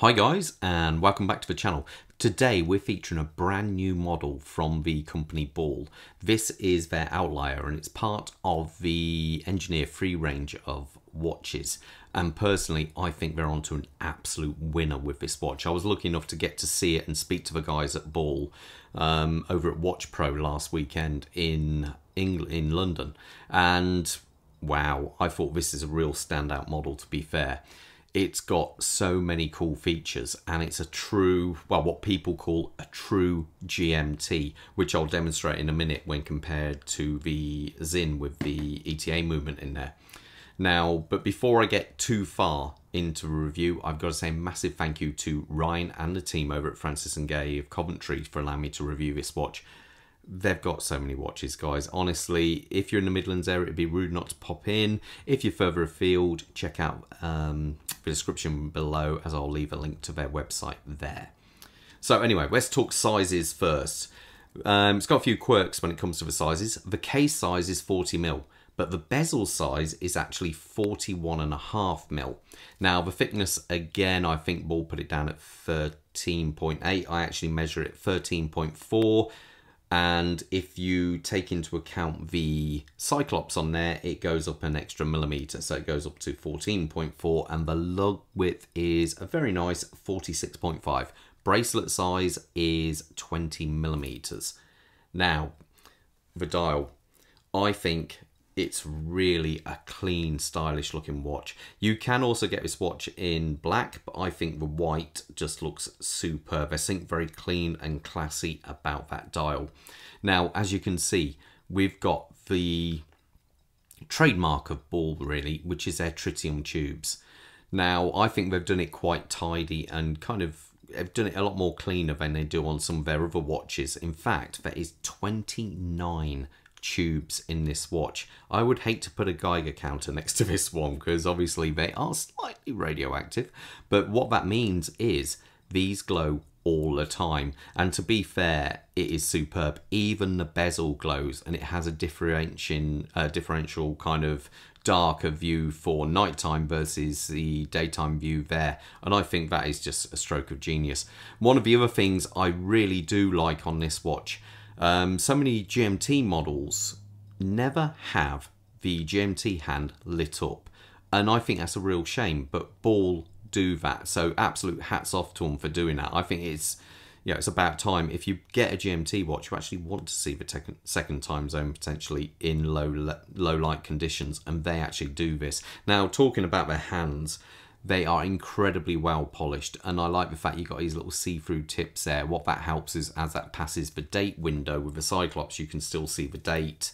Hi guys and welcome back to the channel. Today we're featuring a brand new model from the company Ball. This is their outlier and it's part of the Engineer III range of watches and personally I think they're onto an absolute winner with this watch. I was lucky enough to get to see it and speak to the guys at Ball um, over at Watch Pro last weekend in England, in London and wow I thought this is a real standout model to be fair it's got so many cool features and it's a true well what people call a true gmt which i'll demonstrate in a minute when compared to the Sinn with the eta movement in there. Now but before i get too far into the review i've got to say a massive thank you to ryan and the team over at francis and Gaye of coventry for allowing me to review this watch they've got so many watches, guys. Honestly, if you're in the Midlands area, it'd be rude not to pop in. If you're further afield, check out um, the description below as I'll leave a link to their website there. So anyway, let's talk sizes first. Um, it's got a few quirks when it comes to the sizes. The case size is 40 mil, but the bezel size is actually 41 and a half mil. Now the thickness, again, I think Ball put it down at 13.8. I actually measure it 13.4 and if you take into account the Cyclops on there, it goes up an extra millimeter, so it goes up to 14.4, and the lug width is a very nice 46.5. Bracelet size is 20 millimeters. Now, the dial, I think it's really a clean, stylish looking watch. You can also get this watch in black, but I think the white just looks superb. I think very clean and classy about that dial. Now, as you can see, we've got the trademark of Ball, really, which is their tritium tubes. Now, I think they've done it quite tidy and kind of they've done it a lot more cleaner than they do on some of their other watches. In fact, there is 29 tubes in this watch. I would hate to put a Geiger counter next to this one because obviously they are slightly radioactive. But what that means is these glow all the time. And to be fair, it is superb. Even the bezel glows and it has a uh, differential kind of darker view for nighttime versus the daytime view there. And I think that is just a stroke of genius. One of the other things I really do like on this watch um, so many GMT models never have the GMT hand lit up. And I think that's a real shame, but Ball do that. So absolute hats off to them for doing that. I think it's, you know, it's about time. If you get a GMT watch, you actually want to see the second time zone potentially in low low light conditions, and they actually do this. Now, talking about their hands, they are incredibly well polished and I like the fact you got these little see-through tips there. What that helps is as that passes the date window with the Cyclops you can still see the date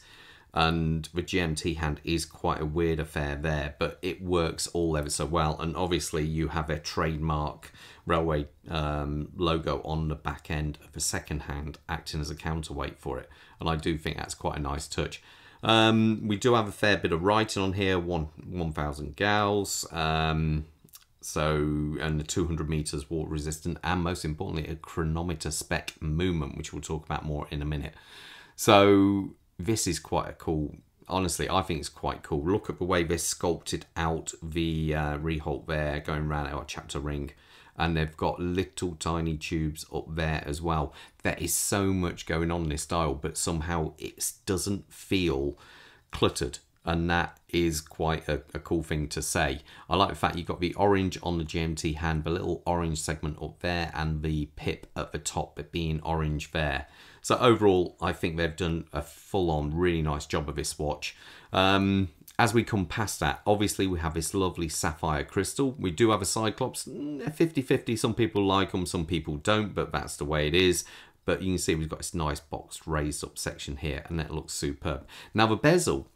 and the GMT hand is quite a weird affair there but it works all ever so well and obviously you have a trademark railway um, logo on the back end of the second hand acting as a counterweight for it and I do think that's quite a nice touch. Um, we do have a fair bit of writing on here, one 1000 Gauss. Um, so, and the 200 meters water resistant, and most importantly, a chronometer spec movement, which we'll talk about more in a minute. So, this is quite a cool. Honestly, I think it's quite cool. Look at the way they sculpted out the uh, rehaut there, going around our chapter ring, and they've got little tiny tubes up there as well. There is so much going on in this dial, but somehow it doesn't feel cluttered and that is quite a, a, cool thing to say. I like the fact you've got the orange on the GMT hand, the little orange segment up there, and the pip at the top being orange there. So overall, I think they've done a full-on, really nice job of this watch. Um, as we come past that, obviously we have this lovely sapphire crystal. We do have a Cyclops, 50-50. Mm, some people like them, some people don't, but that's the way it is. But you can see we've got this nice boxed raised up section here, and that looks superb. Now the bezel,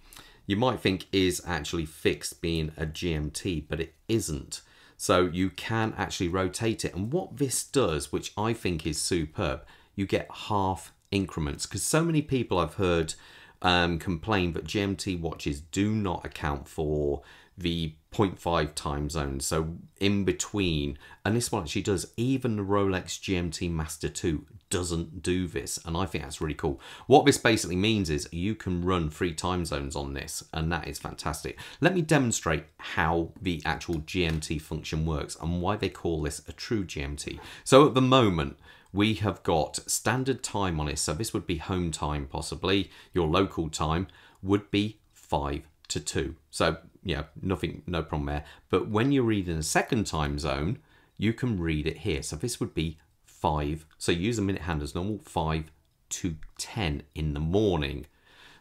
you might think is actually fixed being a GMT, but it isn't. So you can actually rotate it. And what this does, which I think is superb, you get half increments. Because so many people I've heard um, complain that GMT watches do not account for the 0.5 time zone, so in between. And this one actually does. Even the Rolex GMT Master 2 doesn't do this and I think that's really cool. What this basically means is you can run three time zones on this and that is fantastic. Let me demonstrate how the actual GMT function works and why they call this a true GMT. So at the moment we have got standard time on it. So this would be home time possibly. Your local time would be 5 to 2. So yeah, nothing, no problem there. But when you're reading a second time zone, you can read it here. So this would be 5. So use a minute hand as normal, 5 to 10 in the morning.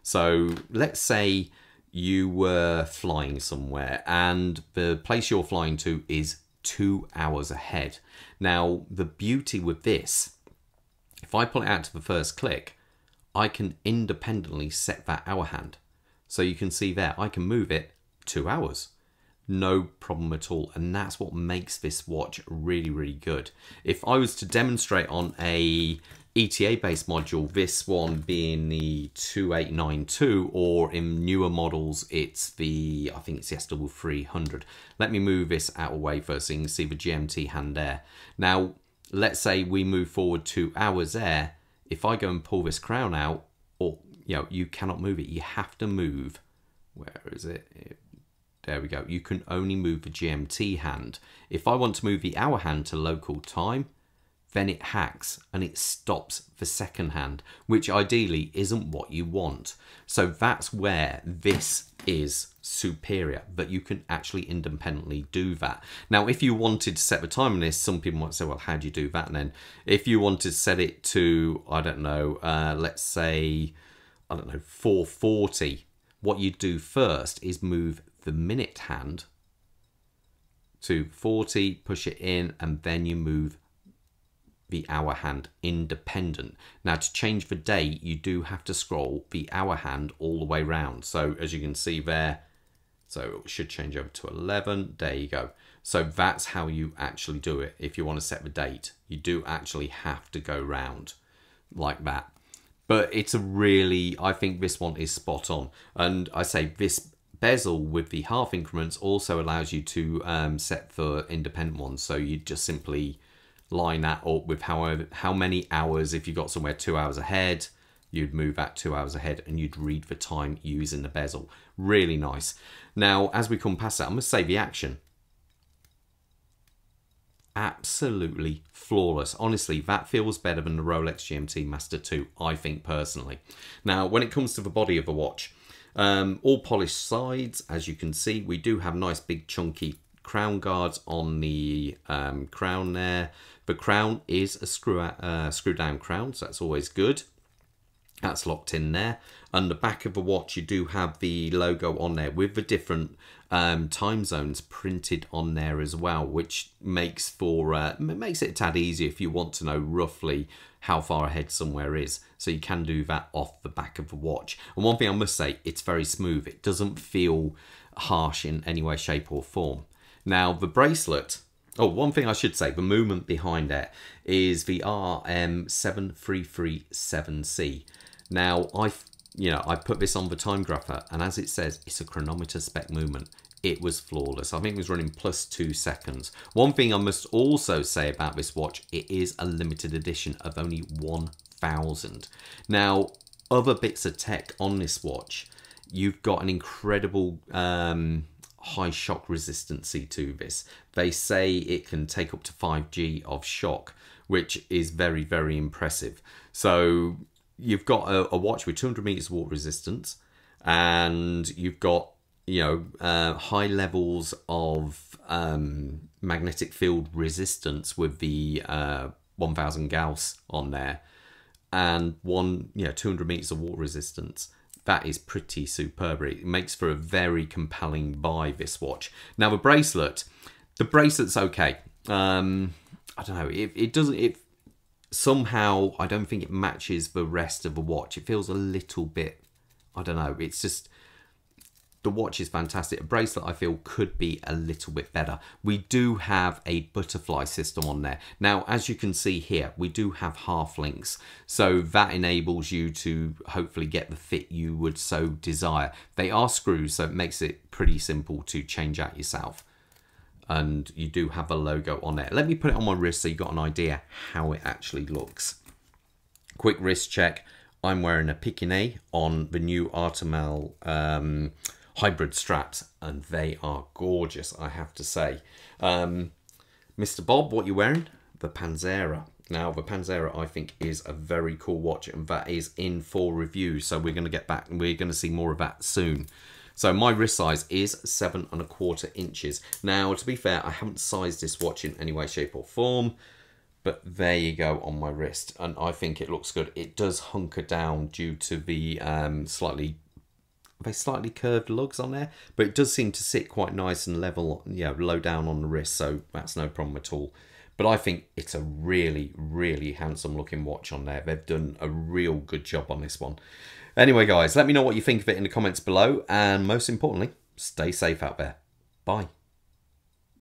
So let's say you were flying somewhere and the place you're flying to is two hours ahead. Now, the beauty with this, if I pull it out to the first click, I can independently set that hour hand. So you can see there, I can move it two hours no problem at all and that's what makes this watch really really good if i was to demonstrate on a ETA based module, this one being the 2892 or in newer models it's the, I think it's the SW300. Let me move this out of the way first so you can see the GMT hand there. Now let's say we move forward two hours there, if I go and pull this crown out, you know, you cannot move it, you have to move, where is it? There we go. You can only move the GMT hand. If I want to move the hour hand to local time, then it hacks and it stops the second hand, which ideally isn't what you want. So that's where this is superior, that you can actually independently do that. Now, if you wanted to set the time on this, some people might say, well, how do you do that? And then if you want to set it to, I don't know, uh, let's say, I don't know, 440, what you do first is move the minute hand to 40, push it in, and then you move the hour hand independent. Now to change the date, you do have to scroll the hour hand all the way round. So as you can see there, so it should change over to 11, there you go. So that's how you actually do it. If you want to set the date, you do actually have to go round like that. But it's a really, I think this one is spot on. And I say this bezel with the half increments also allows you to um, set for independent ones. So you just simply line that up with however how many hours. If you got somewhere two hours ahead, you'd move that two hours ahead and you'd read the time using the bezel. Really nice. Now, as we come past that, I'm gonna say the action. Absolutely flawless. Honestly, that feels better than the Rolex GMT Master 2, I think personally. Now, when it comes to the body of the watch, um, all polished sides, as you can see. We do have nice big chunky crown guards on the um, crown there. The crown is a screw, uh, screw down crown, so that's always good. That's locked in there. And the back of the watch, you do have the logo on there with the different um, time zones printed on there as well, which makes for uh, makes it a tad easier if you want to know roughly how far ahead somewhere is. So you can do that off the back of the watch. And one thing I must say, it's very smooth. It doesn't feel harsh in any way, shape or form. Now the bracelet, oh, one thing I should say, the movement behind it is the RM7337C. Now I, you know, I put this on the time grapher and as it says, it's a chronometer spec movement it was flawless. I think it was running plus two seconds. One thing I must also say about this watch, it is a limited edition of only 1,000. Now, other bits of tech on this watch, you've got an incredible um, high shock resistancy to this. They say it can take up to 5G of shock, which is very, very impressive. So you've got a, a watch with 200 meters of water resistance and you've got you know, uh, high levels of um, magnetic field resistance with the uh, 1000 Gauss on there and one, you know, 200 meters of water resistance. That is pretty superb. It makes for a very compelling buy, this watch. Now, the bracelet, the bracelet's okay. Um, I don't know, it, it doesn't, it somehow, I don't think it matches the rest of the watch. It feels a little bit, I don't know, it's just, the watch is fantastic. A bracelet I feel could be a little bit better. We do have a butterfly system on there. Now, as you can see here, we do have half links. So that enables you to hopefully get the fit you would so desire. They are screws, so it makes it pretty simple to change out yourself. And you do have a logo on there. Let me put it on my wrist so you got an idea how it actually looks. quick wrist check. I'm wearing a Pekingese on the new Artemel um, hybrid straps, and they are gorgeous, I have to say. Um, Mr. Bob, what you wearing? The Panzera. Now, the Panzera, I think, is a very cool watch, and that is in for review. So we're going to get back, and we're going to see more of that soon. So my wrist size is seven and a quarter inches. Now, to be fair, I haven't sized this watch in any way, shape, or form, but there you go on my wrist, and I think it looks good. It does hunker down due to the um, slightly they slightly curved lugs on there, but it does seem to sit quite nice and level, yeah, low down on the wrist, so that's no problem at all. But I think it's a really, really handsome looking watch on there. They've done a real good job on this one. Anyway, guys, let me know what you think of it in the comments below. And most importantly, stay safe out there. Bye.